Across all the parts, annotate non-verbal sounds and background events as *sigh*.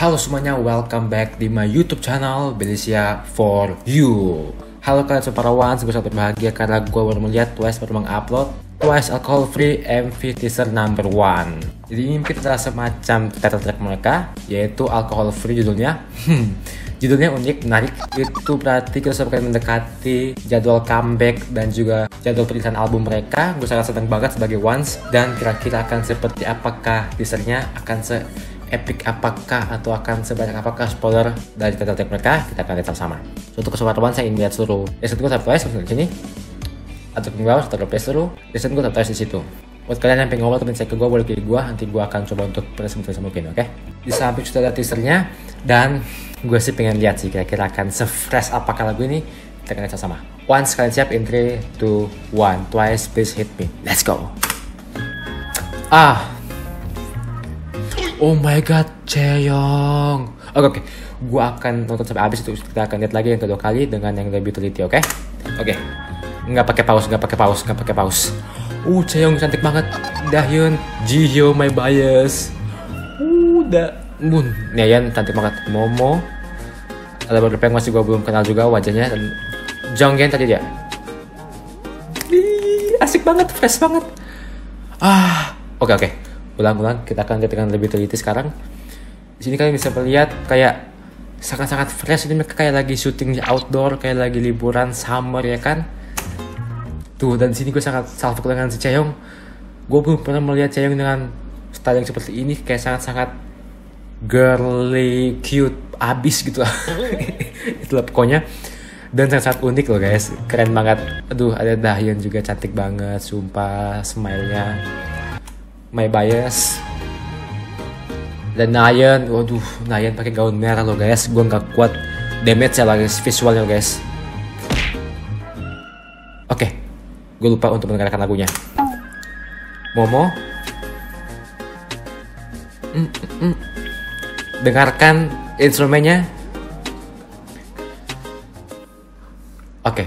Halo semuanya, welcome back di my YouTube channel Belicia for You. Halo kalian para ones, gue sangat berbahagia karena gue baru melihat Twice baru mengupload Twice Alcohol Free MV teaser number one. Jadi ini mungkin adalah semacam title track mereka, yaitu Alcohol Free judulnya. Hmm, judulnya unik, menarik. Itu berarti kita sudah mendekati jadwal comeback dan juga jadwal perilisan album mereka. Gue sangat senang banget sebagai ones dan kira-kira akan seperti apakah teasernya akan se epic apakah atau akan sebanyak apakah spoiler dari track mereka kita akan lihat sama-sama. Suatu kesempatan saya ingin lihat seluruh listen gue surprise di sini. Atau ke bawah atau replace dulu listen gue surprise di situ. Buat kalian yang pengen ngobrol temen saya ke gue boleh ke gue nanti gue akan coba untuk presentasi mungkin oke? Di samping sudah ada teasernya dan gue sih pengen lihat sih kira-kira akan se-fresh apakah lagu ini. Kita akan lihat sama once kalian siap in 3, 2, 1 twice please hit me. Let's go. Ah Oh my god, Ceyong. Oke, oke. Gua akan nonton sampai habis itu. Kita akan lihat lagi yang kedua kali dengan yang lebih teliti, oke? Okay? Oke. Okay. Nggak pakai pause, nggak pakai pause, nggak pakai pause. Uh, Ceyong cantik banget. Dahyun, Jiyo, my bias. Uh, da, bun. Nian cantik banget. Momo. Ada beberapa yang masih gua belum kenal juga wajahnya. Dan Jonggen tadi dia. Asik banget, fresh banget. Ah, oke okay, oke. Okay ulang-ulang kita akan dengan lebih teliti sekarang. Di sini kalian bisa melihat kayak sangat-sangat fresh ini mereka kayak lagi syuting outdoor kayak lagi liburan summer ya kan? Tuh dan di sini gue sangat salvo dengan si Ceyong. Gue belum pernah melihat Ceyong dengan style yang seperti ini kayak sangat-sangat girly cute abis gitu. Lah *laughs* itulah pokoknya. Dan sangat-sangat unik loh guys. Keren banget. Aduh ada Dahyun juga cantik banget sumpah smile-nya my bias dan Nayan waduh Nayan pakai gaun merah loh guys gue nggak kuat damage ya guys visualnya guys oke okay. gue lupa untuk mendengarkan lagunya Momo mm, mm, mm. dengarkan instrumennya oke okay.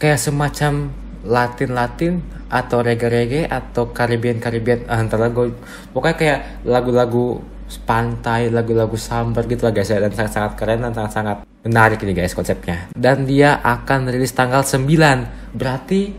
kayak semacam Latin-Latin atau reggae-reggae atau Caribbean-Caribbean ah, antara gue pokoknya kayak lagu-lagu pantai, lagu-lagu sambar gitu lah guys ya dan sangat-sangat keren dan sangat-sangat menarik ini guys konsepnya. Dan dia akan rilis tanggal 9 berarti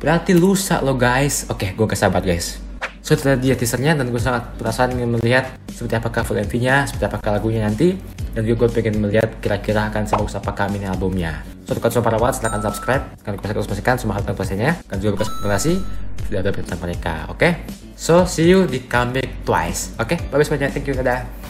berarti lusa lo guys. Oke gue kesabar guys. So setelah dia teasernya dan gue sangat perasaan ingin melihat seperti apakah full MV nya seperti apakah lagunya nanti dan juga gue pengen melihat kira-kira akan sebagus apakah mini albumnya Suatu kata para wat, silahkan subscribe, kalian bisa pastikan semua hal pastinya, dan juga bekas presentasi tidak ada berita mereka, oke? Okay? So, see you di comeback twice, oke? Okay? Bye-bye semuanya, thank you, dadah.